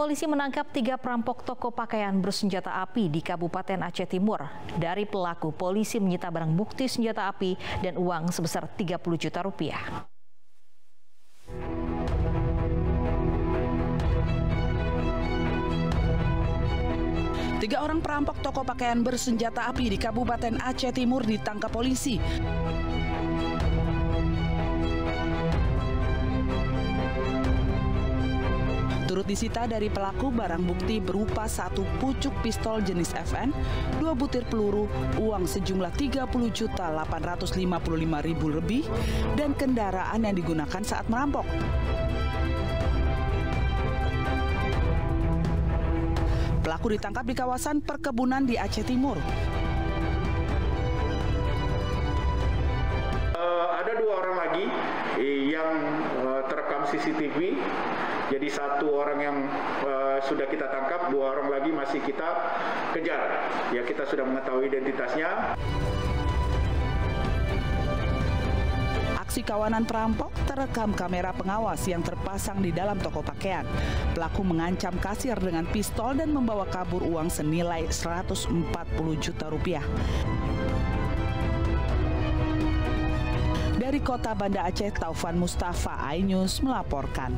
Polisi menangkap tiga perampok toko pakaian bersenjata api di Kabupaten Aceh Timur. Dari pelaku, polisi menyita barang bukti senjata api dan uang sebesar 30 juta rupiah. Tiga orang perampok toko pakaian bersenjata api di Kabupaten Aceh Timur ditangkap polisi. Turut disita dari pelaku barang bukti berupa satu pucuk pistol jenis FN, dua butir peluru, uang sejumlah 30 juta 855 ribu lebih, dan kendaraan yang digunakan saat merampok. Pelaku ditangkap di kawasan perkebunan di Aceh Timur. Uh, ada dua orang lagi eh, yang uh, terekam CCTV. Jadi satu orang yang uh, sudah kita tangkap, dua orang lagi masih kita kejar. Ya kita sudah mengetahui identitasnya. Aksi kawanan perampok terekam kamera pengawas yang terpasang di dalam toko pakaian. Pelaku mengancam kasir dengan pistol dan membawa kabur uang senilai 140 juta rupiah. Dari kota Banda Aceh, Taufan Mustafa, iNews melaporkan.